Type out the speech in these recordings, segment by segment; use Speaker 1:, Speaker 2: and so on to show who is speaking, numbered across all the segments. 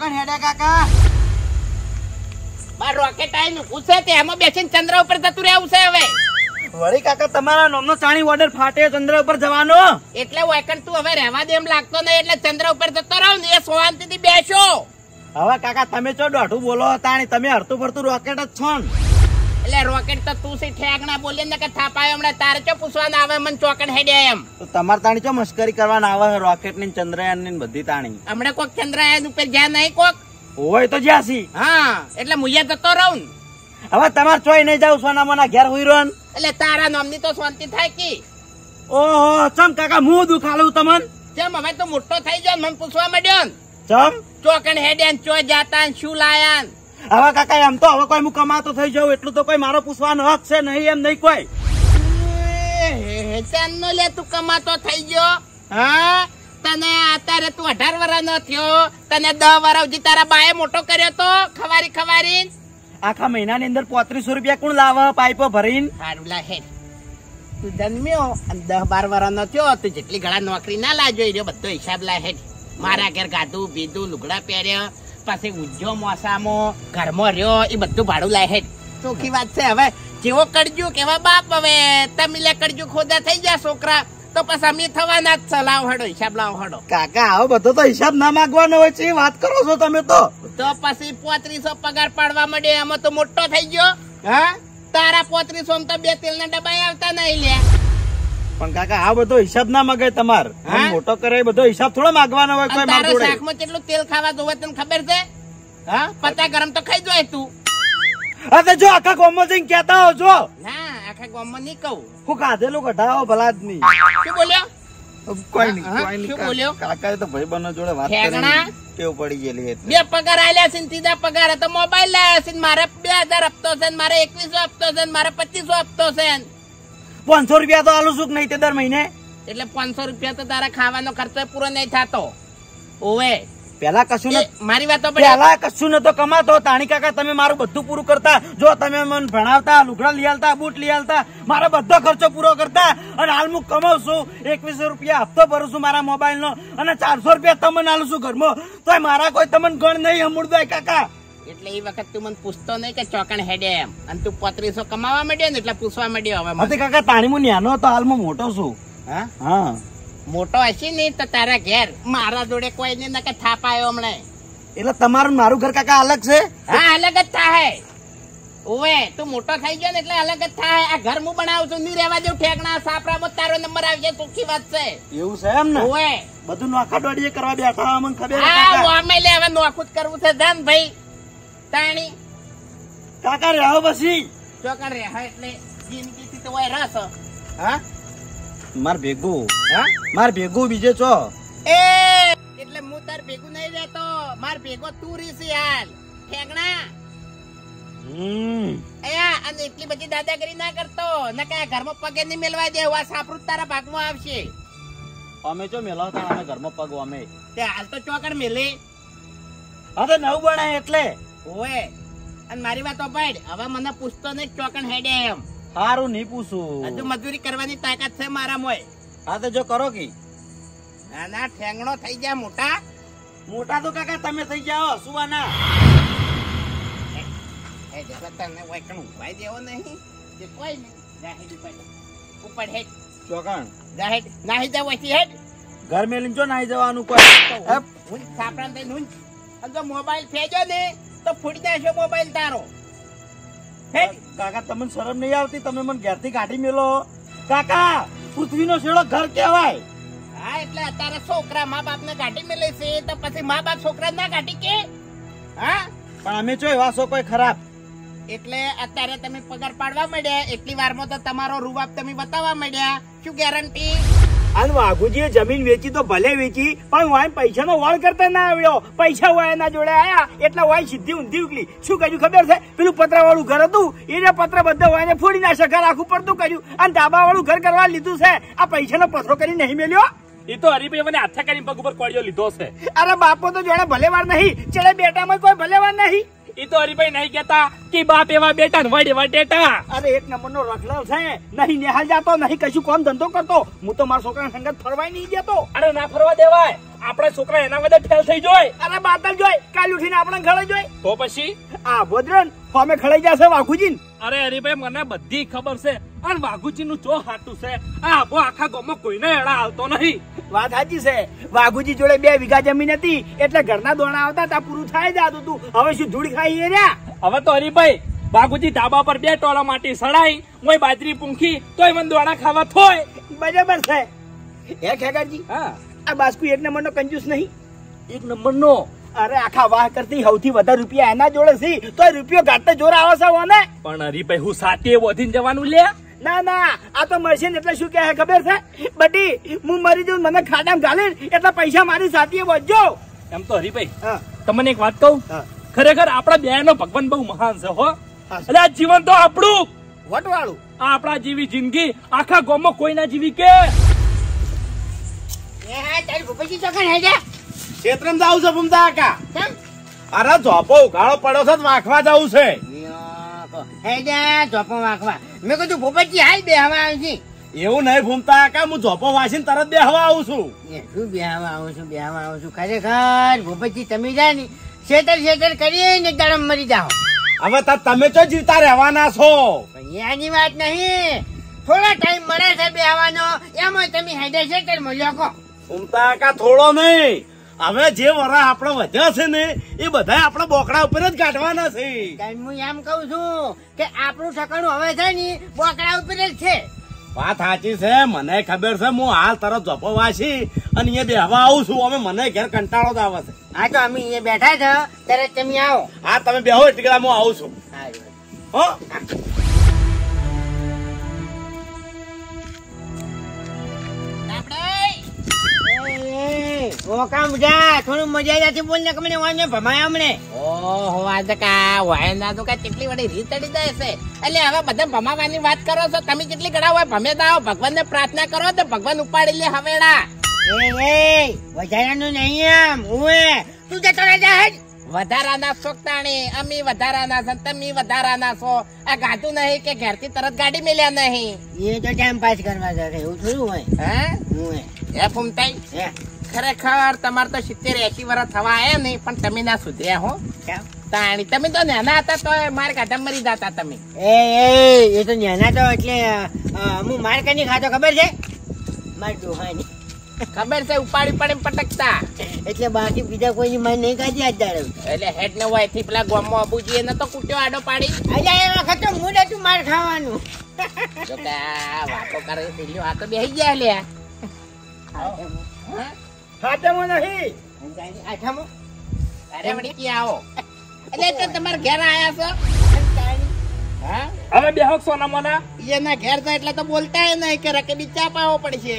Speaker 1: ચોકન હેડે કાકા.
Speaker 2: બાર રોકેટ આવીને પૂછે તે એમાં બેસીને ચંદ્ર ઉપર જતું રહેવું છે હવે.
Speaker 1: વળી કાકા તમારા નોમનો ચાણી ઓર્ડર ફાટે ચંદ્ર ઉપર જવાનો.
Speaker 2: એટલે વેકન તું હવે રહેવા દે એમ લાગતો નહીં એટલે ચંદ્ર ઉપર જતો રહો ને એ શાંતિથી બેસો.
Speaker 1: હવે કાકા તમે ચો દોઢું બોલો તાણી તમે હરતું ફરતું રોકેટ જ છો ને.
Speaker 2: એટલે રોકેટ તો તું સી ઠેકણા બોલીએ ને કે થાપાયો હમણાં તારે ચો પૂછવાના આવે મને ચોકડ હેડે એમ.
Speaker 1: તો તમારે તાણી ચો મસ્કરી કરવાના આવે રોકેટની ચંદ્રયાનની બધી તાણી.
Speaker 2: હમણાં કોક ચંદ્રયાન ઉપર જ્યાં નહીં કોક?
Speaker 1: હોય તો જ્યાસી
Speaker 2: હા એટલે મુયા જતો રહું ને.
Speaker 1: હવે તમારે ચોય નહીં જાવ સોના મોના ઘેર હુઈ રહ્યો
Speaker 2: એટલે તારા નામની તો શાંતિ થાય કે?
Speaker 1: ઓહો ચમ કાકા હું દુખાલું તમન?
Speaker 2: ચમ હવે તો મોટો થઈ ગયો ને મને પૂછવા માંડ્યો ને.
Speaker 1: ચમ?
Speaker 2: ચોકણ હેડે ને ચો જાતા શું લાયા ને?
Speaker 1: હવે કાકા એમ તો હવે કોઈ હું કમાતો થઈ જાઉં એટલું તો કોઈ મારો પૂછવાનો હક છે નહીં એમ નહીં કોઈ.
Speaker 2: નો લે તું કમાતો થઈ ગયો? હા? તને અત્યારે તું અઢાર વર્ષ નો થયો. તને દસ વર્ષ સુધી તારા બાએ મોટો કર્યો તો ખવારી ખવારી.
Speaker 1: આખા મહિનાની અંદર પોત્રીસો રૂપિયા કોણ લાવે પાઇપો ભરીને?
Speaker 2: સારું લાહે તું જન્મ્યો અને દસ બાર વર્ષ નો થયો તું જેટલી ઘણા નોકરી ના લાજો એ બધો હિસાબ લાહે મારા ઘેર ગાધું બીધું લુગડા પહેર્યો. પછી ઉજ્જો મોસામો ઘરમાં રહ્યો એ બધું ભાડું લાય હેડ ચોખ્ખી વાત છે હવે. જેવો કરજો કેવા બાપ હવે. તમે લે કરજો ખોદા થઈ ગયા છોકરા. તો પછી અમે થવાના જ છે લાવ હડો હિસાબ લાવ હડો.
Speaker 1: કાકા આવો બધો તો હિસાબ ના માંગવાનો હોય છે વાત કરો છો તમે તો.
Speaker 2: તો પછી પોત્રીસો પગાર પાડવા માંડે એમાં તો મોટો થઈ ગયો. હા? તારા પોત્રીસો તો બે તેલ ના ડબ્બા આવતા નહીં લે
Speaker 1: પણ કાકા આ બધો હિસાબ ના મગે તમાર? મોટો કરે બધો હિસાબ થોડો માંગવાનો હોય કોઈ માર
Speaker 2: શાકમાં કેટલું તેલ ખાવા જોવે તને ખબર છે? હા? પતા ગરમ તો ખાઈ જાય તું.
Speaker 1: હા તો જો આખા ગામમાં જઈને કેતા હો જો.
Speaker 2: ના આખા ગામમાં નહીં કહું.
Speaker 1: હું કાઢેલું કઢાવો ભલા જ નહીં
Speaker 2: શું બોલ્યો?
Speaker 1: કોઈ નહીં કોઈ નહીં.
Speaker 2: બોલ્યો?
Speaker 1: કાકા તો ભાઈ જોડે વાત? કરી ટેવ પડી ગયેલી
Speaker 2: બે પગાર આલ્યા છે ને ત્રીજા પગાર તો મોબાઈલ લાયા છે મારે બે હજાર હપ્તો છે ને મારે એકવીસો હપ્તો છે ને મારે પચીસો હપ્તો છે ને.
Speaker 1: પાંચસો રૂપિયા તો આલુ છું નહીં તે દર મહિને.
Speaker 2: એટલે પાંચસો રૂપિયા તો તારા ખાવાનો ખર્ચો પૂરો નહીં થતો. ઓવે.
Speaker 1: પેલા કશું
Speaker 2: મારી વાતો
Speaker 1: પેલા કશું નતો કમાતો. તાણી કાકા તમે મારું બધું પૂરું કરતા. જો તમે મને ભણાવતા લુગડા લઈ આવતા બૂટ લઈ આવતા મારો બધો ખર્ચો પૂરો કરતા. અને હાલ હું કમાઉં છું એકવીસો રૂપિયા હપ્તો ભરું છું મારા મોબાઈલ નો અને ચારસો રૂપિયા તમને આલું છું ઘરમાં. તો મારા કોઈ તમને ગણ નહીં હમુડદાય કાકા.
Speaker 2: એટલે એ વખત તું મને પૂછતો નહીં કે ચોકણ હેડે એમ. અને તું પોત્રીસો કમાવા માંડ્યો ને એટલે પૂછવા માંડ્યો હવે મને.
Speaker 1: કાકા તાણી હું ન્યાનો હતો હાલ હું મોટો છું.
Speaker 2: હા?
Speaker 1: હા.
Speaker 2: મોટો હશે ને તો તારા ઘેર. મારા જોડે કોઈ નહીં નકે થાપ આવ્યો હમણે.
Speaker 1: એટલે તમારું મારું ઘર કાકા અલગ છે?
Speaker 2: હા અલગ જ થાય ઓવે તું મોટો થઈ ગયો ને એટલે અલગ જ થાય આ ઘર હું બનાવું છું નહીં રહેવા દઉં ઠેકણા સાપરામાં તારો નંબર આવી જાય સુખી વાત છે.
Speaker 1: એવું છે એમ ને?
Speaker 2: ઓવે
Speaker 1: બધું નોખા દોડીએ કરવા બેઠા અમને ખબર હા
Speaker 2: આ લે હવે નોખું જ કરવું છે ધન ભાઈ. તાણી.
Speaker 1: કાકા રહ્યો પછી.
Speaker 2: ચોકડ રહ્યા એટલે જિંદગીથી તો વાય રસ. હા?
Speaker 1: માર ભેગું.
Speaker 2: હા?
Speaker 1: માર ભેગું બીજે ચો
Speaker 2: એ એટલે હું તાર ભેગું નહીં રહેતો. માર ભેગો તું રીસી હાલ. ઠેકણા
Speaker 1: હમ.
Speaker 2: અયા અને એટલી બધી દાદાગીરી ના કરતો. ન કે ઘરમાં પગે નહીં મેલવા દે આ સાપરું તારા ભાગમાં આવશે.
Speaker 1: અમે જો મેલાવતા અમે ઘરમાં પગ અમે.
Speaker 2: તે હાલ તો ચોકડ મેલી.
Speaker 1: હવે નવું બનાય એટલે.
Speaker 2: ઓએ અને મારી વાત પાડ હવે મને પૂછતો નહીં ચોકણ હેડે એમ.
Speaker 1: સારું નહીં પૂછું.
Speaker 2: હજુ મજૂરી કરવાની તાકાત છે મારા મોય
Speaker 1: હા તો જો કરો કી.
Speaker 2: ના ના ઠેંગણો થઈ ગયા મોટા.
Speaker 1: મોટા તો કાકા તમે થઈ જાઓ સુવાના
Speaker 2: એ જેટલા તને હોય કણ દેવો નહીં? કોઈ નહીં. જાહેર ઉપર. ઉપર હેડ.
Speaker 1: ચોકણ
Speaker 2: જાહેર નાહી જાવ વચ્ચે હેડ.
Speaker 1: ઘર મેલીને જો નાહી જવાનું કોઈ? હું
Speaker 2: સાપડા થઈને હું જો મોબાઈલ ફેજો ને તો ફૂટી દેશો મોબાઈલ તારો.
Speaker 1: કાકા તમને શરમ નહીં આવતી? તમે મને ઘેરથી કાઢી મેલો. કાકા પૃથ્વીનો શેડો ઘર કહેવાય.
Speaker 2: હા એટલે અત્યારે છોકરા મા બાપ ને કાઢી મેલે છે તો પછી મા બાપ છોકરા ના કાઢી કે? હા?
Speaker 1: પણ અમે જો એવા છો કોઈ ખરાબ.
Speaker 2: એટલે અત્યારે તમે પગાર પાડવા માંડ્યા એટલી વારમાં તો તમારો રૂવાબ તમે બતાવવા માંડ્યા. શું ગેરંટી
Speaker 3: અને વાઘુજીએ જમીન વેચી તો ભલે વેચી પણ વાય પૈસાનો વળ કરતા ના આવ્યો. પૈસા વાય એના જોડે આયા એટલે વાય સીધી ઊંધી ઉકલી. શું કર્યું ખબર છે? પેલું પતરા વાળું ઘર હતું એને પત્ર બધા વાયને ફોડી નાખે ઘર આખું પડતું કર્યું. અને ધાબા વાળું ઘર કરવા લીધું છે. આ પૈસાનો પથરો કરી નહીં મેલ્યો?
Speaker 4: એ તો હરીભાઈ મને હાથે કરીને પગ ઉપર કોળિયો લીધો છે.
Speaker 3: અરે બાપો તો જોડે ભલે વાર નહીં. ચડે બેટામાં કોઈ ભલે વાર નહીં.
Speaker 4: ઈ તો હરીભાઈ નહીં કેતા કે બાપ એવા બેટા ને વડ એવા ટેટા
Speaker 3: અરે એક નંબરનો રખડલ છે. નહીં નિહાલ જાતો નહીં કશું કોમ ધંધો કરતો. હું તો મારા છોકરા સંગત ફરવાય નહીં જતો
Speaker 4: અરે ના ફરવા દેવાય. આપણા છોકરા એના બધા ફેલ થઈ જોય.
Speaker 3: અરે બાતલ જોય. કાલ ઉઠીને આપણે ઘરે જોઈ
Speaker 4: તો પછી?
Speaker 3: આ ભદ્રન ફોમે ખળાઈ જશે વાઘુજી
Speaker 4: અરે હરીભાઈ મને બધી ખબર છે. અને વાઘુજી નું ચો હાટું છે? આ આબો આખા ગામમાં કોઈને એડા આવતો નહીં.
Speaker 3: વાત સાચી છે. વાઘુજી જોડે બે વીઘા જમીન હતી એટલે ઘરના દોણા આવતા તા પૂરું થાય જાતું તું. હવે શું ધૂળ ખાઈ રહ્યા?
Speaker 4: હવે તો હરીભાઈ બાગુજી ધાબા પર બે ટોળા માટી સડાઈ મોય બાજરી પૂંખી તોય મને દોણા ખાવા થોય.
Speaker 3: બરાબર છે. હે ખેગાજી
Speaker 4: હા.
Speaker 3: આ બાસ્કુ એક નંબરનો કંજૂસ નહીં?
Speaker 4: એક નંબર નો
Speaker 3: અરે આખા વાહ કરતી સૌથી વધારે રૂપિયા એના જોડે છે. તો રૂપિયો ગાતે જોર આવે છે ઓને.
Speaker 4: પણ હરીભાઈ હું સાથે વધીને જવાનું લે
Speaker 3: ના ના આ તો મળશે ને એટલે શું કહે ખબર છે? બટી હું મરી જઉં મને ખાડામાં ગાલે એટલે પૈસા મારી સાથે વધજો.
Speaker 4: એમ તો હરીભાઈ
Speaker 3: હા.
Speaker 4: તમને એક વાત કહું?
Speaker 3: હા.
Speaker 4: ખરેખર આપણા બે નો ભગવાન બહુ મહાન છે હો.
Speaker 3: હા.
Speaker 4: એટલે આ જીવન તો આપણું.
Speaker 3: વટવાળું.
Speaker 4: આ આપણા જેવી જિંદગી આખા ગામમાં કોઈ ના જીવી કે.
Speaker 1: ક્ષેત્રમાં જાવું છે ભૂમતા કાકા.
Speaker 2: કેમ?
Speaker 1: અરે જોપો ઉઘાડો પડ્યો છે તો વાંખવા જવું છે.
Speaker 2: ચોપો વાંખવા મેં કીધું ભૂપેજી હાલ બે હવા આવી છે.
Speaker 1: એવું નહીં ભૂમતા કા હું ઝોપો વાસીને તરત બેહવા આવું છું?
Speaker 2: એ શું બેહવા આવું છું બેહવા આવું છું? ખરેખર ભૂપતજી તમે જાય ને શેતર શેતર કરીને દાડમ મરી જાઓ.
Speaker 1: હવે તો તમે તો જીવતા રહેવાના છો.
Speaker 2: એની વાત નહીં. થોડો ટાઈમ મળે છે બેહવાનો એમાં તમે હેડે શેતર મળ્યો કો.
Speaker 1: ભૂમતા કા થોડો નહીં. હવે જે વરા આપણા વધ્યા છે ને એ બધા આપણે બોકડા ઉપર જ કાઢવાના છે.
Speaker 2: હું એમ કઉ છું કે આપણું ઠકાણું હવે છે ને બોકડા ઉપર જ છે.
Speaker 1: વાત સાચી છે મને ખબર છે હું હાલ તરત જોપો છી અને અહીંયા બેહવા આવું છું. અમે મને ઘેર કંટાળો જ આવે છે.
Speaker 2: હા તો અમે અહીંયા બેઠા છો ત્યારે તમે આવો.
Speaker 1: હા તમે બેહો એટલે હું આવું છું. હો?
Speaker 2: ઓકા મજા થોડું મજા નથી બોલ કમને વાંચો ભમાય અમને ઓહો, આ કા વાય તો કા કેટલી વડી રીત ચડી જાય છે. એટલે હવે બધા ભમાવાની વાત કરો છો, તમે કેટલી ગળા હોય ભમે દાઓ ભગવાનને પ્રાર્થના કરો તો ભગવાન ઉપાડી લે હવેડા એ એ, વધારાનું નહીં એમ, હું તું જતો રહેજા હેડ. વધારાના શોખતાણી અમી વધારાના છો તમે વધારાના છો આ ગાતું નહીં કે ઘેરથી તરત ગાડી મેલ્યા નહીં.
Speaker 5: એ તો ટાઈમ પાસ કરવા જાય એવું થોડું હોય.
Speaker 2: હે?
Speaker 5: હું એ.
Speaker 2: ફૂમતાઈ?
Speaker 5: હે.
Speaker 2: ખરેખર તમારે તો સિત્તેર એસી વર્ષ થવા આવ્યા નહીં પણ તમે ના સુધર્યા હો? તાણી તમે તો નાના હતા તો માર કાઢા મરી જતા તમે.
Speaker 5: એ એ એ તો નાના તો એટલે હું માર કની ખાતો ખબર છે? માર ડોહાની
Speaker 2: ખબર છે ઉપાડી પડે પટકતા.
Speaker 5: એટલે બાકી બીજા કોઈની માય નહીં કાઢી અત્યારે.
Speaker 2: એટલે હેડ ને વાયથી પેલા ગોમમાં અબુજી એને તો કુટ્યો આડો પાડી.
Speaker 5: અલ્યા એ વખત તો હું નતું માર ખાવાનું.
Speaker 2: જો કે વાતો કરે છે આ તો બેહી ગયા લે.
Speaker 3: ખાતામાં નહીં.
Speaker 5: આઠામાં.
Speaker 2: અરે વડી ક્યાં આવો? એટલે તો તમારે ઘેર આયા છો? હા?
Speaker 4: હવે બેહો સોના મોના
Speaker 2: એના ઘેર તો એટલે તો બોલતા નહીં કે રકે બી ચા પાવો પડશે.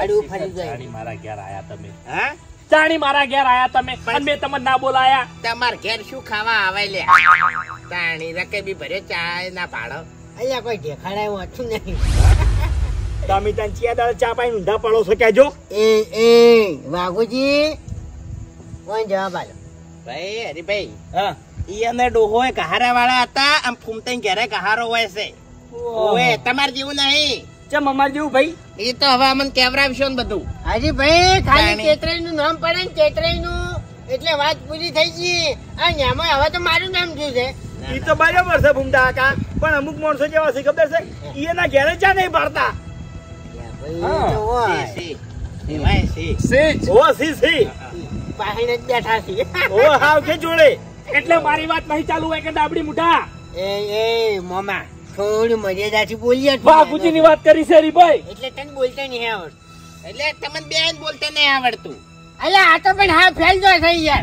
Speaker 5: આડું ફરી જાય.
Speaker 4: ચાણી મારા ઘેર આયા તમે.
Speaker 2: હા?
Speaker 4: ચાણી મારા ઘેર આયા તમે. અને મેં તમને ના બોલાયા.
Speaker 2: તમાર ઘેર શું ખાવા આવે લે? ચાણી રકે બી ભરે ચા ના પાડો
Speaker 5: અહીંયા કોઈ ઢેખાડા એવું હતું નહીં.
Speaker 3: તમે તન ચિયા દાળ ચા પાઈ ઊંધા પડો છો કહેજો
Speaker 5: એ એ વાઘુજી કોણ જવાબ આલો
Speaker 2: ભાઈ હરીભાઈ
Speaker 3: હા.
Speaker 2: ઈ અને ડોહો એ કહારા વાળા હતા આમ ફૂમતાઈ ઘેરે કહારો હોય છે. ઓએ તમાર જેવું નહીં.
Speaker 3: ચમ અમાર જેવું ભાઈ?
Speaker 2: એ તો હવે અમને કેમેરા ને બધું.
Speaker 5: હાજી ભાઈ ખાલી. ચેતરાઈ નું નામ પડે ને ચેતરાઈ નું એટલે વાત પૂરી થઈ ગઈ. અને એમાં હવે તો મારું નામ શું છે.
Speaker 3: એ તો બરાબર છે ભૂમતા કાકા પણ અમુક માણસો જેવા છે ખબર છે? ઈ એના ઘેરે ચા નહીં ભરતા.
Speaker 5: ભાઈ એ તો હોય.
Speaker 2: સી, સી. એમાંય સી.
Speaker 4: સેજ
Speaker 3: ઓ સી સી.
Speaker 5: પાહીને જ બેઠા છીએ.
Speaker 3: ઓ હાવ કે જોડે.
Speaker 4: એટલે મારી વાત નહીં ચાલુ હોય કે દાબડી મુઠા
Speaker 5: એ એ મોમા. થોડી મર્યાદાથી બોલીએ તું.
Speaker 4: બાપુજી ની વાત કરી છે હરીભાઈ.
Speaker 5: એટલે તને બોલતા નહીં આવડતું.
Speaker 2: એટલે તમને બેન બોલતા નહીં આવડતું.
Speaker 5: અલ્યા આ તો પણ હા ફેલજો થઈ યાર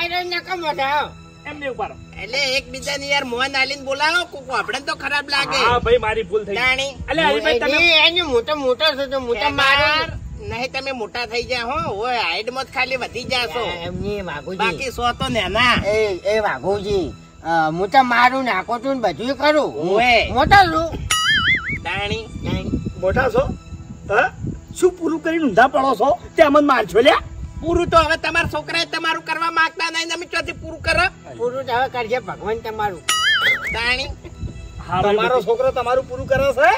Speaker 5: આ- નકમ હા.
Speaker 4: એમને ઉપાડો.
Speaker 2: એટલે એકબીજાને યાર મોહન આલીન બોલાવો કોક આપણે તો ખરાબ લાગે.
Speaker 4: હા ભાઈ મારી ભૂલ થઈ
Speaker 2: જાણી.
Speaker 4: એટલે હરીભાઈ તમે
Speaker 5: એની મોટો મોટો છો તો મોટા
Speaker 2: માર
Speaker 5: મારું.
Speaker 2: નહીં તમે મોટા થઈ જાય હો. હોય હાઈટમાં ખાલી વધી જાશો.
Speaker 5: એમની વાઘુજી.
Speaker 2: બાકી સો તો નેના.
Speaker 5: એ એ વાઘુજી હું તો મારું નાખો છું ને બધું કરું.
Speaker 2: મોટા
Speaker 5: મોટો છું
Speaker 2: તાણી.
Speaker 3: મોટા છો? હા? શું પૂરું કરીને ઊંધા પડો છો? તે અમને મારશો લ્યા.
Speaker 2: પૂરું તો હવે તમારા છોકરાએ તમારું કરવા માંગતા નહીં તમે ચોથી પૂરું કરો?
Speaker 5: પૂરું તો હવે કરજે ભગવાન તમારું.
Speaker 2: તાણી.
Speaker 3: તમારો છોકરો તમારું પૂરું કરે છે?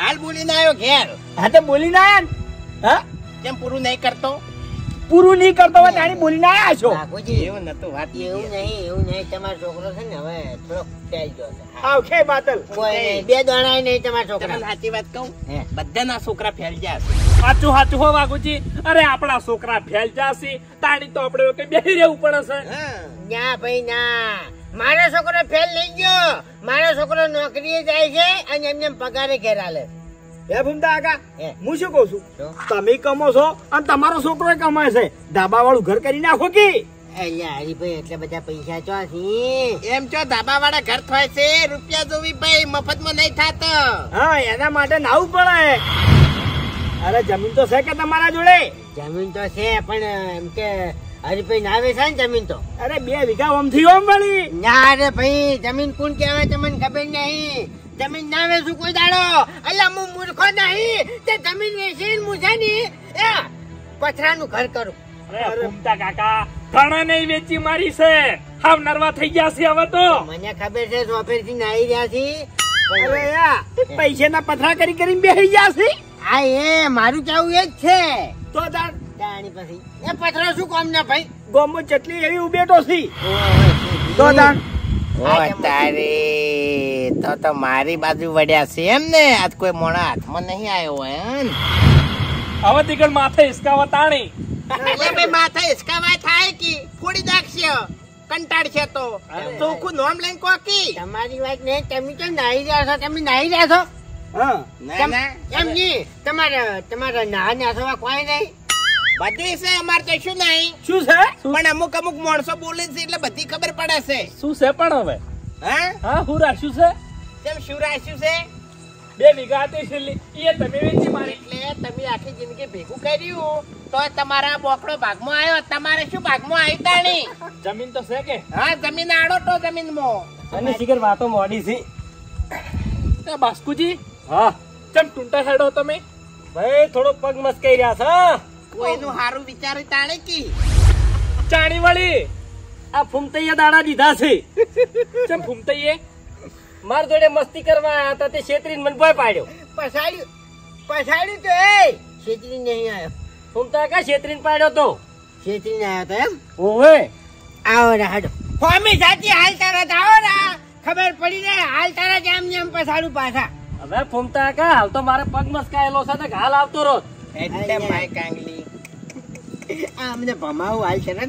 Speaker 2: હાલ બોલીને આવ્યો ઘેર.
Speaker 3: હા તો બોલીને આવ્યા ને? હા?
Speaker 2: કેમ પૂરું નહીં કરતો?
Speaker 3: પૂરું નહીં કરતો હોય તાણી બોલીને આવ્યા છો.
Speaker 2: એવું નતું વાત
Speaker 5: એવું નહીં એવું નહીં. તમારો છોકરો છે ને હવે થોડોક તેજ જો છે.
Speaker 3: બાતલ
Speaker 5: બે દોણાય નહીં તમારા છોકરા.
Speaker 2: સાચી વાત કહું?
Speaker 5: હે.
Speaker 2: બધાના છોકરા ફેલ જાય
Speaker 4: સાચું સાચું હો વાઘુજી. અરે આપણા છોકરા ફેલ જાસી તાણી તો આપણે કઈ બેહી રહેવું પડે છે.
Speaker 5: ના ભાઈ ના. મારો છોકરો ફેલ લઈ ગયો. મારો છોકરો નોકરીએ જાય છે અને એમને એમ પગારે ઘેર આલે.
Speaker 3: હે ભૂમતા આગા
Speaker 5: હું
Speaker 3: શું કહું છું? તમે કમો છો અને તમારો છોકરો કમાય છે. ધાબા વાળું ઘર કરી નાખો કે?
Speaker 5: હરીભાઈ એટલા બધા પૈસા ચો છે?
Speaker 2: એમ છો ધાબા વાળા ઘર થાય છે? રૂપિયા જોવી ભાઈ મફતમાં નહીં થાતો.
Speaker 3: હા એના માટે નાવું પડે. અરે જમીન તો છે કે તમારા જોડે?
Speaker 5: જમીન તો છે પણ એમ કે હરીભાઈ ના આવે છે ને જમીન તો?
Speaker 3: અરે બે વીઘા ઓમથી ઓમ વળી.
Speaker 5: ના અરે ભાઈ જમીન કોણ કહેવાય તમને ખબર નહીં. જમીન ના વેચું કોઈ દાડો. અલ્યા હું મૂર્ખો નહીં. તે જમીન વેચીને હું છે ને એ પથરાનું ઘર કરું.
Speaker 4: અરે ફૂમતા કાકા ઘણા નહીં વેચી મારી છે. હાવ નરવા થઈ ગયા છે હવે તો.
Speaker 5: મને ખબર છે સોફેરથી નાઈ રહ્યા છે.
Speaker 3: અરે યા પૈસાના પથરા કરી કરીને બેસી ગયા છે?
Speaker 5: આ એ મારું કેવું એ જ છે.
Speaker 3: તો તાર
Speaker 5: તાણી પછી. એ પથરા શું કામ ના ભાઈ?
Speaker 3: ગોમો ચટલી એવી ઉભેટો છે. તો તાર
Speaker 2: ઓ તારે. તો તો મારી બાજુ વડ્યા છે એમ ને. આજ કોઈ મોણા હાથમાં નહીં આવ્યો હોય
Speaker 4: હવે દીકર માથે હિસકાવા તાણી.
Speaker 2: એટલે ભાઈ માથે હિસકાવા થાય કે? ફોડી નાખશે. કંટાળશે તો. ચોખ્ખું નોમ લઈને કોકી
Speaker 5: તમારી વાત નહીં તમે કેમ નાહી રહ્યા છો તમે નાહી રહ્યા છો.
Speaker 3: હા.
Speaker 5: એમ નહીં તમારા તમારા ના નાસવા કોઈ નહીં.
Speaker 2: બધું છે અમારે તો શું નહીં.
Speaker 3: શું છે?
Speaker 2: પણ અમુક અમુક માણસો બોલે છે એટલે બધી ખબર પડે છે.
Speaker 4: શું છે પણ હવે?
Speaker 2: હા?
Speaker 4: હા હું રાખ્યું છે?
Speaker 2: કેમ શું રાખ્યું છે?
Speaker 4: બે વીઘા હતી છેલ્લી. એ તમે વેચી મારી.
Speaker 2: એટલે તમે આખી જિંદગી ભેગું કર્યું. તો તમારા બોકડો ભાગમાં આવ્યો. તમારે શું ભાગમાં આવી તાણી
Speaker 4: જમીન તો છે કે?
Speaker 2: હા જમીન આડો તો જમીનમાં.
Speaker 4: અને શિખર વાતો મોડી છે. તો બાસ્કુજી હા. ચમ ટૂંટા હેડો તમે?
Speaker 3: ભાઈ થોડો પગ મસ્કાઈ રહ્યા છે
Speaker 2: કોઈનું હારું વિચારી તાણે કી.
Speaker 4: ચાણી વાળી
Speaker 3: આ ફૂમતૈયા દાડા દીધા છે.
Speaker 4: ચમ ફૂમતૈયે?
Speaker 3: માર જોડે મસ્તી કરવા આયા હતા તે છેતરીને મને ભય પાડ્યો.
Speaker 5: પછાડ્યું પછાડ્યું તો એ. છેતરી નહીં આવ્યો
Speaker 3: ફૂમતા કા છેતરીને પાડ્યો તો?
Speaker 5: છેતરીને આવ્યો તો એમ?
Speaker 3: ઓવે.
Speaker 5: આવો ને હાડો. ફોમી સાચી હાલ તારા આવો ને. ખબર પડી જાય હાલ તારા જેમ જેમ પછાડું પાછા.
Speaker 3: હવે ફૂમતા કા હાલ તો મારે પગ મસ્કાયેલો છે તો હાલ આવતો રહો
Speaker 2: એટલે માય કાંગલી
Speaker 5: આ અમને ભમાવું હાલ છે ને.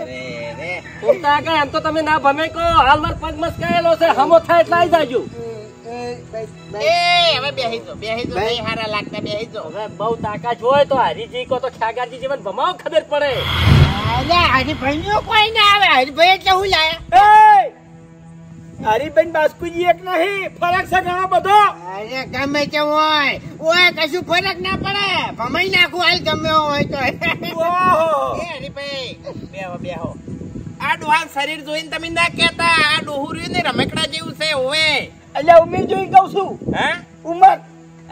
Speaker 2: અરે રે
Speaker 3: ફૂમતા કા એમ તો તમે ના ભમે કો હાલ માર પગ મસ્કાયેલો છે હમો થાય એટલે આવી જાજો.
Speaker 2: એ હવે બેહી જો બેહી જો નહીં હારા લાગતા બેહી જો
Speaker 3: હવે બહુ તાકાત હોય તો હરીજી કો તો ઠાગારજી જીવન ભમાવો ખબર પડે.
Speaker 5: હરિભાઈ નો કોઈ ના આવે હરિભાઈ એટલે હું લાયા.
Speaker 3: હરીબેન બાસ્કુજી એક નહીં ફરક છે ઘણો બધો.
Speaker 5: અરે ગમે તે હોય ઓય કશું ફરક ના પડે. ભમાઈ નાખું હાલ ગમે હોય તો.
Speaker 3: ઓહો.
Speaker 2: એ હરીભાઈ. બેહો બેહો. આ ડોહાન શરીર જોઈને તમે ના કહેતા આ ડોહુર્યું ને રમકડા જેવું છે ઓવે.
Speaker 3: એટલે ઉમેર જોઈ કહું છું.
Speaker 2: હે?
Speaker 3: ઉમર.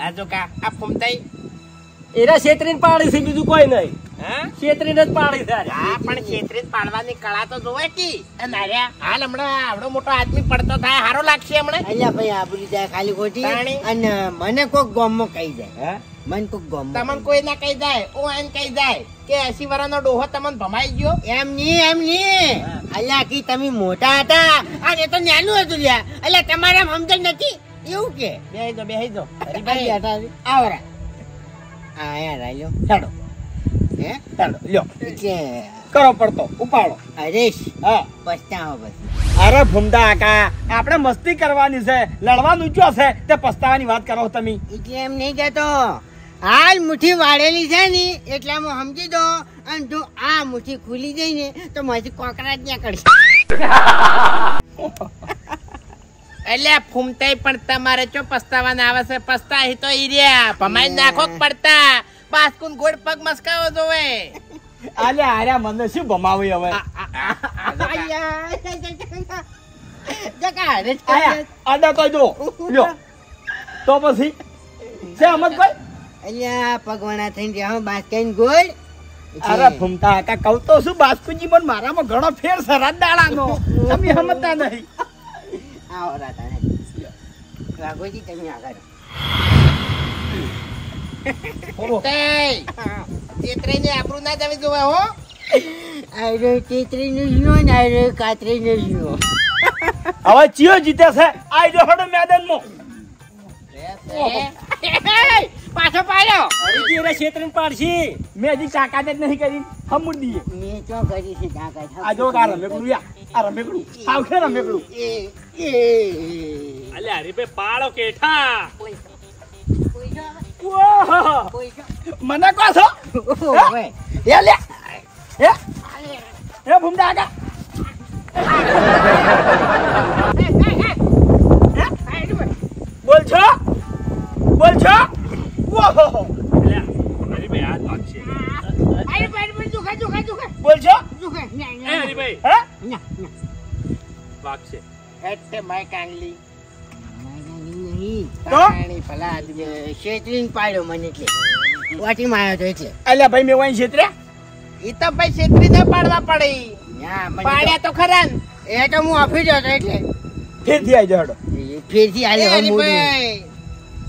Speaker 2: આ જો કા આ ફૂમતાઈ.
Speaker 3: એરા છેતરીને પાડી છે બીજું કોઈ નહીં.
Speaker 2: હા?
Speaker 3: જ પાડી છે
Speaker 2: હા પણ છેતરી પાડવાની કળા તો જોવે કી અને હાલ હમણાં આવડો મોટો આદમી પડતો થાય હારો લાગશે હમણાં?
Speaker 5: અલ્યા ભાઈ આબરૂ જાય ખાલી ખોટી. અને મને કોક ગોમમાં કહી જાય. મને કોક ગોમમાં
Speaker 2: તમને કોઈ ના કહી જાય ઓ એમ કહી જાય કે એસી વર્ષનો ડોહો તમને ભમાઈ ગયો?
Speaker 5: એમ ની એમ ની અલ્યા કી તમે મોટા હતા. અને તો નાનું હતું લ્યા. અલ્યા તમારે સમજણ નથી? એવું કે?
Speaker 2: બેહી જો બેહી જો
Speaker 5: હરીભાઈ. આવરા યાર આલ્યો
Speaker 3: હેડો
Speaker 5: હે?
Speaker 3: હેડો લ્યો. કરો પડતો ઉપાડો.
Speaker 5: હરેશ
Speaker 3: હા.
Speaker 5: પછતાવો પછી
Speaker 3: અરે ભૂમડા કાકા આપણે મસ્તી કરવાની છે લડવાનું ચો છે તે પસ્તાવાની વાત કરો તમે.
Speaker 5: એટલે એમ નહીં કહેતો. હાલ મુઠ્ઠી વાળેલી છે ને એટલે હું સમજી દો અને જો આ મુઠ્ઠી ખુલી ગઈ ને તો મારી કોકરા જ ત્યાં કરશે.
Speaker 2: એટલે ફૂમતાઈ પણ તમારે ચો પસ્તાવાના આવે છે? પસ્તા તો ઈ રહ્યા. ભમાઈ નાખો પડતા? બાસ્કુન ગોળ પગ મસ્કાવો જોવે.
Speaker 3: આલે આર્યા મને શું ભમાવી હવે? આડા તો જો. લ્યો. તો પછી છે અમદ ભાઈ
Speaker 5: અલ્યા પગવાના થઈને રહ્યા બાસ્કેન ગોળ.
Speaker 3: અરે ભૂમતા કાકા કહું તો શું બાસ્કુજી પણ મારામાં ઘણો ફેર રાત દાડાનો તમે સમજતા નહીં.
Speaker 5: આવો રાતા રાઘોજી તમે આગળ.
Speaker 2: ચેતરીને આબરૂ ના તમે જોવા હો.
Speaker 5: આયરો ચેતરીનો જીવો ને આયરો કાતરીનો જીવો.
Speaker 3: હવે ચિયો જીતે છે? આઈ જો હડો મેદાનમાં.
Speaker 2: પાછો પાડ્યો.
Speaker 3: હરીજી રે ક્ષેત્રને પાડશી. મેં હજી તાકાત જ નહીં કરી. હમુર દીએ
Speaker 5: મેં તો કરી છે તાકાત
Speaker 3: આ જો આ રમેકડું યા આ રમેકડું. આવખે રમેકડું.
Speaker 5: એ એ.
Speaker 4: અલે હરીભાઈ પાડો કેઠા.
Speaker 3: મને કહો છો? એ લે. એ એ ભૂમડા આગા. બોલ છો? બોલ છો? ઓહો બોલ છો?
Speaker 4: હરીભાઈ
Speaker 3: હે.
Speaker 5: ન્યા, ન્યા.
Speaker 4: ભાગશે
Speaker 2: એટલે માય કાંગલી
Speaker 5: નહીં.
Speaker 3: તો?
Speaker 5: ભલા શેતરીને પાડ્યો મને એટલે. વાટીમાં આવ્યો તો એટલે.
Speaker 3: અલ્યા ભાઈ મેં વાઈ ક્ષેત્રે
Speaker 2: ઈ તો ભાઈ છેતરી ના પાડવા પડે પાડ્યા તો ખરા ને.
Speaker 5: એ તો હું ઓફિસ હતો એટલે.
Speaker 3: ફેરથી આવી જાડો.
Speaker 5: ફેરથી
Speaker 2: એ
Speaker 5: આવ્યો મોડું.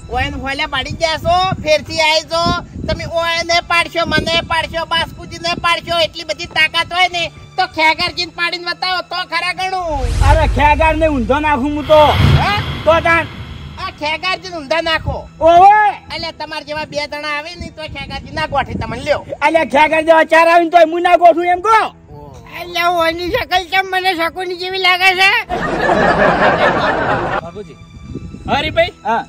Speaker 2: હરીભાઈ, પાડી જાશો? ફેરથી આવીજો તમે ઓયને પાડશો મને પાડશો બાસ્કુજીને પાડશો એટલી બધી તાકાત હોય ને તો ખેગારજીને પાડીને બતાવો તો ખરા ગણું.
Speaker 3: અરે ખેગાર ને ઊંધો નાખું હું તો.
Speaker 2: આ ખેગારજીને ઊંધા નાખો.
Speaker 3: ઓવે!
Speaker 2: એટલે તમાર જેવા બે જણા આવે ને તો ખેગારજી ના ગોઠે તમને લ્યો.
Speaker 3: અલ્યા ખેગાર જેવા ચાર આવીને તોય હું ના ગોઠું એમ કહો.
Speaker 5: અલ્યા ઓની શકલ કેમ મને શકુની જેવી લાગે છે?
Speaker 4: બાબુજી હરીભાઈ
Speaker 3: હા.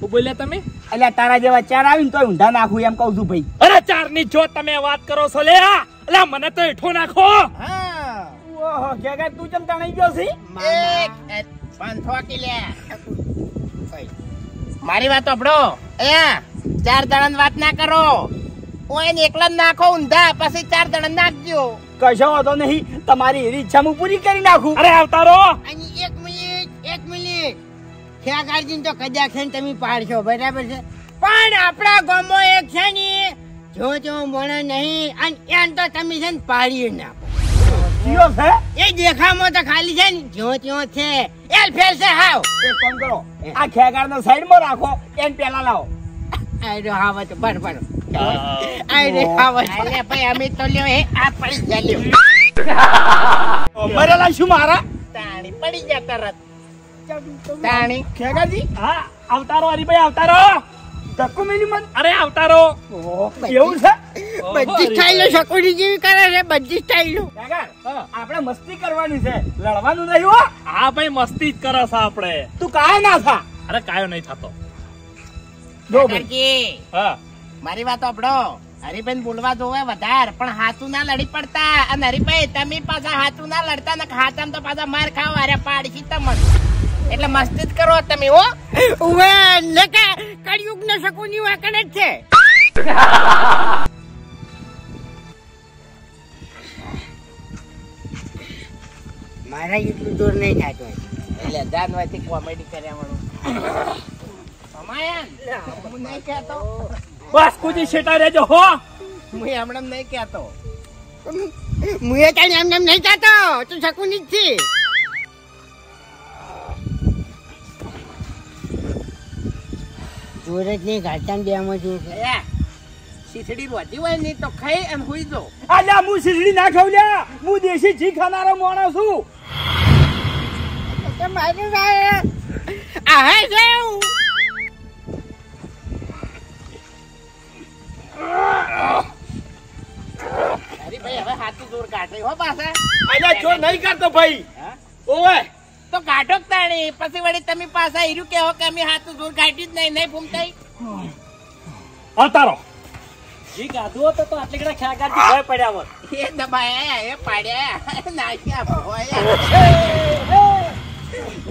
Speaker 4: હું બોલ્યા તમે?
Speaker 3: અલ્યા તારા જેવા ચાર આવીને તોય ઊંધા નાખું એમ કહું છું ભાઈ.
Speaker 4: અરે ચારની જો તમે વાત કરો છો લે અલ્યા મને તો એઠો નાખો.
Speaker 2: હા.
Speaker 3: ઓહો ખેગાર તું ચમ તણાઈ ગયો છે?
Speaker 2: એક પાંચ કિલે મારી વાત સાંભળો. એ ચાર જણા વાત ના કરો. હું એને એકલા જ નાખો ઊંધા પછી ચાર જણા નાખજો.
Speaker 3: કશો વાંધો નહીં. તમારી એવી ઈચ્છા હું પૂરી કરી નાખું.
Speaker 4: અરે અવતારો
Speaker 5: અને એક મિનિટ એક મિનિટ. ખેગારજીને તો કદાચ છે ને તમે પાડશો બરાબર છે? પણ આપણા ગામમાં એક છે ને જો જો મોણો નહીં અને એને તો તમે છે ને પાડી નાખો.
Speaker 3: કયો છે?
Speaker 5: એ દેખામાં તો ખાલી છે ને જો ત્યો છે. એલ ફેલ છે હાવ.
Speaker 3: એક કામ કરો આ ખેગાર ને સાઈડમાં રાખો એન પેલા લાવો.
Speaker 5: આયરો હાવ તો બર બર આયરે હાવ
Speaker 2: એટલે ભાઈ અમે તો લ્યો હે આ પડી જા લ્યો
Speaker 3: મરેલા શું મારા?
Speaker 2: તાણી પડી જા તરત. તાણી.
Speaker 3: ખેગાજી
Speaker 4: હા આવતારો હરીભાઈ આવતારો
Speaker 3: ધક્કો મેલી મન.
Speaker 4: અરે આવતારો
Speaker 3: એવું છે?
Speaker 5: બધી સ્ટાઈલો શકુની જેવી કરે છે બધી સ્ટાઈલ
Speaker 3: આપણે મસ્તી કરવાની છે. લડવાનું નહીં હો.
Speaker 4: હા ભાઈ મસ્તી જ કરે છે આપણે.
Speaker 3: તું કાયો ના થા.
Speaker 4: અરે કાયો નહીં થતો.
Speaker 3: જો ભાઈ.
Speaker 4: હા.
Speaker 2: મારી વાત આપણો હરિભાઈ બોલવા જોવે વધાર પણ હાથું ના લડી પડતા. અને હરિભાઈ તમે પાછા હાથું ના લડતા ને ખાતા તો પાછા માર ખાવ અરે પાડશી તમને. એટલે મસ્તી જ કરો તમે હો.
Speaker 5: ઉવે લેકા કળિયુગ ને શકુની વાકણ જ છે. મારા એટલું દૂર નહીં થતું
Speaker 2: એટલે જાનવાથી કોમેડી કર્યા વાળું. નહીં કહેતો.
Speaker 4: બસ કુજી શેટા રહેજો હો!
Speaker 2: હું હમણાં નહીં કહેતો.
Speaker 5: હું એ તને એમ એમ નહીં થતો તું શકુની જ છે. સુરજની ઘાટા બે માં
Speaker 2: શીથડી રોધી હોય ને તો ખાઈ અને હુઈ દો
Speaker 3: અલ્યા હું શીશડી ના ખાવ લ્યા. હું દેશી ઘી ખાનારો માણસ છું.
Speaker 5: ગાય આ હે. છે એવું.
Speaker 2: હરિભાઈ હવે હાથું દૂર કાઢે હો પાછા.
Speaker 3: અલ્યા જો નહીં કરતો ભાઈ ઓવે
Speaker 2: તો કાઢો તાણી. પછી વળી તમે પાછા હીરું કેવો કે અમે હાથું દૂર કાઢ્યું જ નહીં નહીં ફૂમતાઈ
Speaker 4: આવતારો
Speaker 1: જી ગાધું હતો તો આટલી કડા ખ્યાગારથી ભય પડ્યા હોત.
Speaker 2: એ દબાયા એ પાડ્યા. નાખ્યા ભોયા.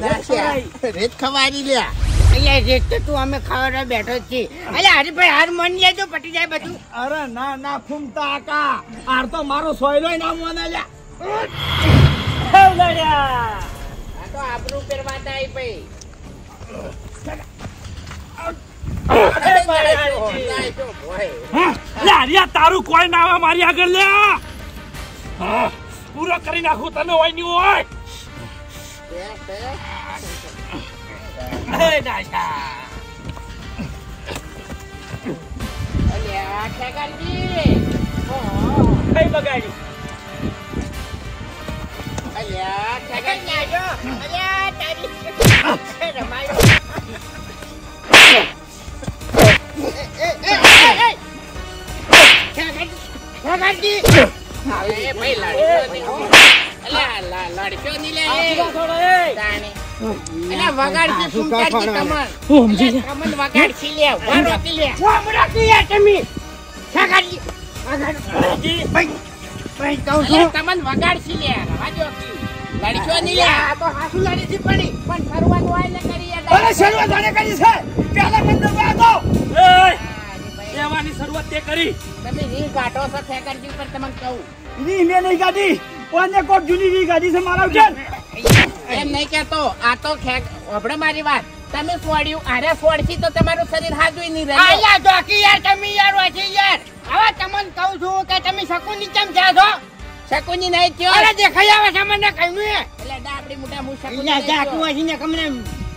Speaker 2: નાખ્યા. રેત ખવારી લ્યા.
Speaker 5: અહીંયા રેત તો તું અમે ખાવા બેઠો જ છીએ. અલ્યા હરીભાઈ હાર મન લેજો પટી જાય બધું.
Speaker 3: અરે ના ના ફૂમતા આકા. આર તો મારો સોયલો ના મને લ્યા.
Speaker 2: આ તો આબરૂ પહેરવા આવી ભાઈ.
Speaker 4: હા લે તારું કોઈ ના આવે મારી આગળ લે પૂરો કરી નાખું તને હોય નહીં હોય. એ નાશા કઈ બગાડી
Speaker 5: વગાડતી સુમતાજી કમર કમર વગાડતી લે વગાડતી લે વગાડતી લે તમે વગાડતી વગાડતી ભાઈ ભાઈ કહું છું તમને વગાડતી લે રવા લડક્યો નહીં લે આ તો હાસુ લડી પડી. પણ શરૂઆત હોય ને કરી
Speaker 6: અરે શરૂઆત આને કરી છે. મને
Speaker 4: કરી
Speaker 5: તમે રીલ કાઢો છો ફેકરજી પર તમને કહું.
Speaker 6: ઈ મેં નહીં કાઢી. ઓને કોટ જૂની રી ગાડી છે મારા ઉઠેલ
Speaker 5: એમ નહીં કેતો આ તો ખેક આપણે મારી વાત. તમે ફોડ્યું. આરે ફોડથી તો તમારું શરીર હાજુય નહીં રહે. આયા ડોકી યાર તમે યાર વાથી યાર. હવે તમને કહું છું કે તમે શકુની ચમ જા છો? શકુની નહીં થયો. અરે દેખાઈ આવે છે મને કહ્યું એટલે ડાબડી મોટા મુ શકુની યા અહીં ને કમને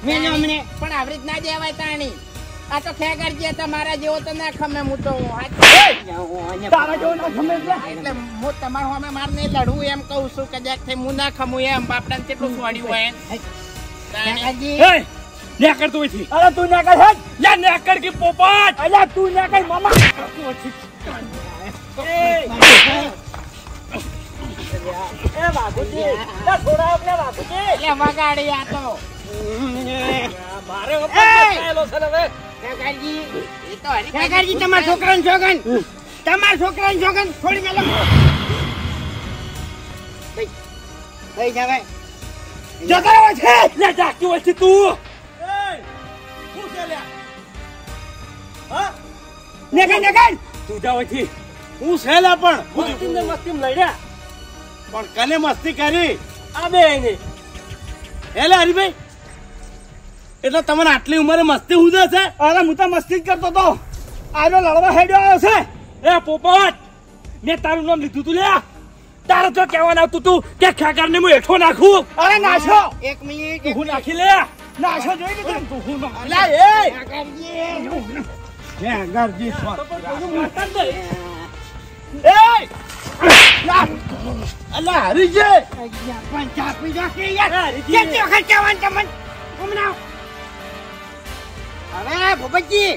Speaker 5: મેલો અમને પણ આવરીત ના દેવાય તાણી. આ તો ખેગરજી હતા મારા જેવો તો ના ખમે હું તો
Speaker 6: તારા જેવો ના ખમે એટલે?
Speaker 5: હું તમારો અમે માર નહીં લડવું એમ કહું છું કે જ્યાંથી હું ના ખમું એમ. બાપડા કેટલું સોડ્યું હોય
Speaker 4: નેકર તું.
Speaker 6: અરે તું
Speaker 4: લે નેકર કી પોપટ!
Speaker 6: અલ્યા તું ના મામા. એ! બાબુજી લે થોડા આપણે બાબુજી
Speaker 5: એટલે વગાડી આ તો.
Speaker 4: મારે
Speaker 5: એ!
Speaker 4: થયેલો છે હવે.
Speaker 5: કાકાજી તમારા છોકરાને છોકન તમારા છોકરાને છોકન થોડી મેલો. ભાઈ જવાય
Speaker 6: રહો છે.
Speaker 4: ડાક્યું હોય છે તું.
Speaker 6: શું છે લ્યા? હા?
Speaker 4: તું જા અહીંથી.
Speaker 6: હું છે પણ.
Speaker 4: મસ્તી ને મસ્તી લડ્યા.
Speaker 6: પણ કને મસ્તી કરી.
Speaker 4: આ બે આઈને.
Speaker 6: એટલે હરીભાઈ એટલે તમને આટલી ઉંમરે મસ્તી ઉદે છે? અરે હું તો મસ્તી જ કરતો તો. આનો લડવા હેડ્યો આવ્યો છે.
Speaker 4: એ પોપટ! મેં તારું નામ લીધું તું લે તારે તો કહેવાનું આવતું તું કે ખેગાર ને હું હેઠો નાખું.
Speaker 6: અરે નાશો.
Speaker 5: એક મિનિટ
Speaker 4: હું નાખી લે.
Speaker 6: નાશો જોઈ લીધું?
Speaker 4: તું હું નાખ-
Speaker 6: એ!
Speaker 5: કાકાજી
Speaker 6: હે ગરજી સ્વ
Speaker 4: તો પણ કોઈનું મારતા જ નહીં.
Speaker 6: એ લા! અલા હરીજી
Speaker 5: પણ ચાપી દો કે યાર.
Speaker 4: હા, રીતિ.
Speaker 5: કેટલી વખત કહેવાનું તમને? હમણાં હવે ભૂપતજી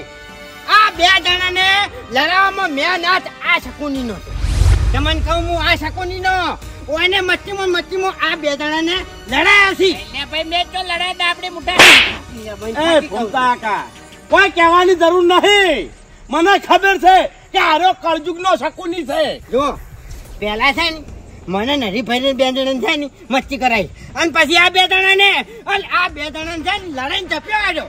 Speaker 5: આ બે જણાને લડાવવામાં મેં નાથ આ શકુનીનો છે તમને કહું હું આ શકુનીનો? ઓને મચ્છીમાં મચ્છીમાં આ બે જણાને લડાયા છે. ને ભાઈ મેં તો લડાય આપણે મોટા
Speaker 6: એ ભૂપતાકા કોઈ કહેવાની જરૂર નહીં. મને ખબર છે કે આરો કળજુગ નો શકુની છે.
Speaker 5: જો પેલા છે ને મને નરી ભાઈ બે જણા છે ને મસ્તી કરાઈ. અને પછી આ બે જણા ને આ બે જણા છે ને લડાઈ જપ્યો આવ્યો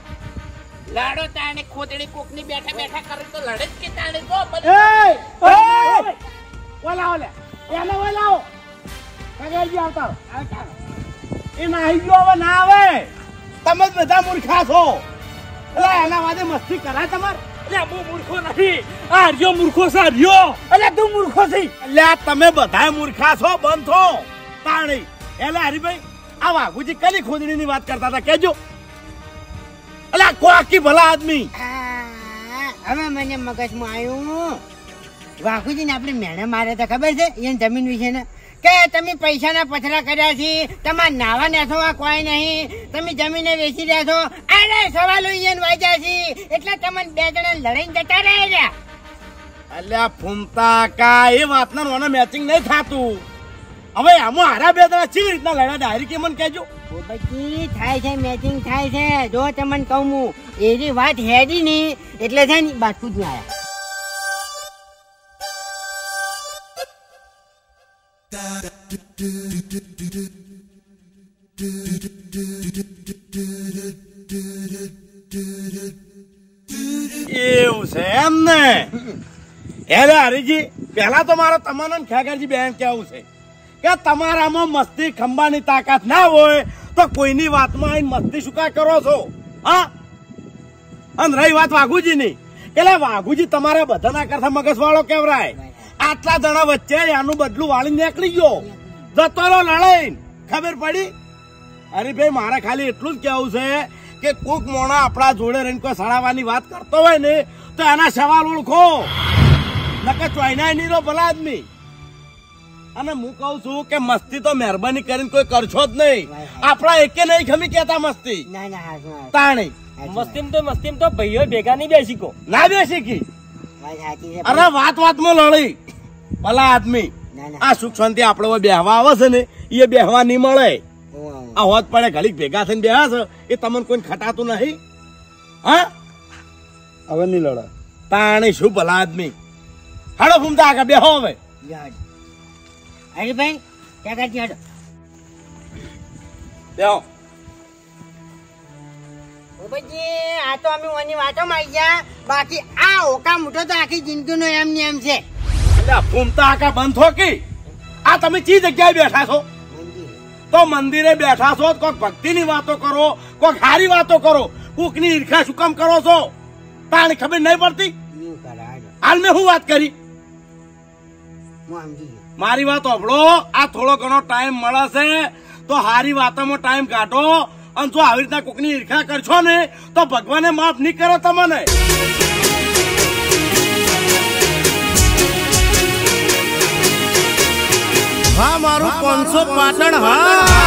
Speaker 5: લાડો તાણે ખોદડી કોકની બેઠા બેઠા કરે તો લડે જ કે તાણે?
Speaker 6: એ ઓલા ઓલા. એને ઓલાઓ કગરજી આવતા એ એ નાહી ગયો હવે ના આવે. તમે બધા મૂર્ખા છો. એટલે એના વાદે મસ્તી કરાય તમારે.
Speaker 4: લે હું મૂર્ખો નથી. આ રહ્યો મૂર્ખો છે
Speaker 6: એટલે તું મૂર્ખો છે. એટલે તમે બધા મૂર્ખા છો બંધ છો તાણી. એટલે હરીભાઈ આ વાઘુજી કલી ખોજણીની વાત કરતા હતા કેજો. એટલે કોકી ભલા આદમી.
Speaker 5: હવે મને મગજમાં આવ્યું. વાકુજી ને આપણે મેણે મારે તો ખબર છે? એને જમીન વિશે ને. કે તમે પૈસાના પથરા કર્યા છે તમારે નાવા નેસવા કોઈ નહીં. તમે જમીને વેચી રહ્યા છો. અરે સવાલો એને વાંચ્યા છે. એટલે તમને બે જણા લડાઈને જતા રહ્યા
Speaker 6: અલ્યા ફૂમતા કા એ વાતના મને મેચિંગ નહીં થાતું. હવે આમાં હારા બે જણા ચી રીતના લડ્યા? ડાયરી કે મને કહેજો.
Speaker 5: બધી મેચિંગ થાય છે જો તમને કહું એની વાત હેડી નહીં, એટલે બાજુ
Speaker 6: એવું છે એમ ને? એટલે હરીજી પેલા તો મારે તમારા બેન કેવું છે? કે તમારામાં મસ્તી ખંભાની તાકાત ના હોય તો કોઈની વાતમાં આવીને મસ્તી શું કરો છો? હા? અને રહી વાત વાઘુજીની એટલે વાઘુજી તમારા બધાના કરતા મગજ વાળો કેવરાય? આટલા જણા વચ્ચે આનું બદલું વાળી નીકળી ગયો. જતો રહ્યો લડાઈ ખબર પડી? અરે ભાઈ, મારે ખાલી એટલું જ કેવું છે કે કોક મોણા આપણા જોડે રહીને કોઈ સડાવવાની વાત કરતો હોય ને, તો એના સવાલ ઓળખો. નકર ચોઈના નહીં રહો ભલા આદમી. અને હું કહું છું કે મસ્તી તો મહેરબાની કરીને કોઈ કરશો જ નહીં. આપણા એકે નહીં ખમી કેતા મસ્તી. તાણી.
Speaker 7: મસ્તીમ તો મસ્તીમ તો ભાઈઓ ભેગા નહીં બેસી કો
Speaker 6: ના બે શીખી
Speaker 5: વાત સાચી છે
Speaker 6: અરે વાત વાતમાં લડી. ભલા આદમી. આ સુખ શાંતિ આપણે બેહવા આવે છે ને એ બેહવા નહીં મળે. આ હોત પડે ઘડીક ભેગા થઈને બેહા છે એ તમને કોઈ ખટાતું નહીં? હા?
Speaker 1: હવે નહીં લડા
Speaker 6: તાણી શું ભલા આદમી? હાડો ફૂમતા આગળ બેહો હવે.
Speaker 5: હરીભાઈ ત્યાં કાઢી હાડો
Speaker 6: બેહો.
Speaker 5: ઉભજી, આ તો અમે ઓની વાતો માં ગયા. બાકી આ ઓકા મોટો તો આખી જિંદગીનો એમ ને એમ છે.
Speaker 6: એટલે ફૂમતા આકા બંધ થોકી આ તમે ચી જગ્યાએ બેઠા છો? તો મંદિરે બેઠા છો કોઈક ભક્તિની વાતો કરો કોઈક હારી વાતો કરો. કોકની ઈર્ખા શું કામ કરો છો? તાણી ખબર નહીં પડતી?
Speaker 5: હાલ
Speaker 6: મેં શું વાત કરી?
Speaker 5: હું સમજી ગયો.
Speaker 6: મારી વાત સાંભળો. આ થોડો ઘણો ટાઈમ મળશે. તો હારી વાતોમાં ટાઈમ કાઢો. અને જો આવી રીતના કોકની ઈર્ખા કરશો ને તો ભગવાને માફ નહીં કરે તમને. હા મારું પાંચસો પાટણ હા.